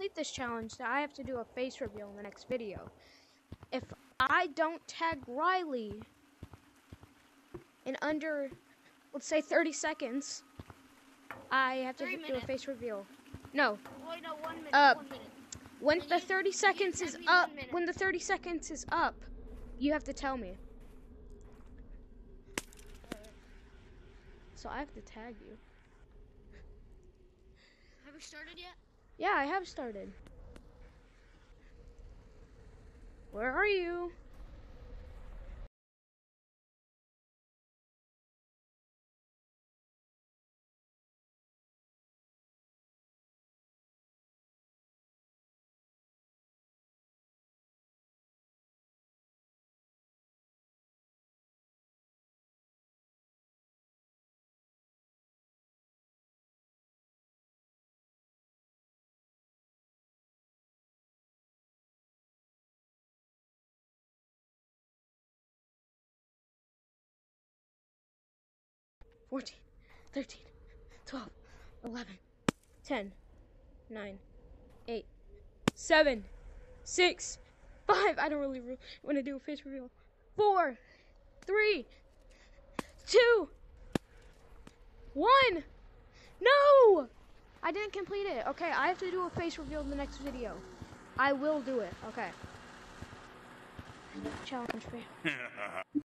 complete this challenge, that I have to do a face reveal in the next video. If I don't tag Riley in under, let's say 30 seconds, I have to do a face reveal. No, Wait, no, one minute. Uh, one minute. when the you- 30 seconds is me in one up, when the 30 seconds is up, you have to tell me. So I have to tag you. Have we started yet? Yeah, I have started. Where are you? Fourteen, thirteen, twelve, eleven, ten, nine, eight, seven, six, five. I don't really re- want to do a face reveal. Four, three, two, one. No! I didn't complete it. Okay, I have to do a face reveal in the next video. I will do it. Okay. Challenge fail.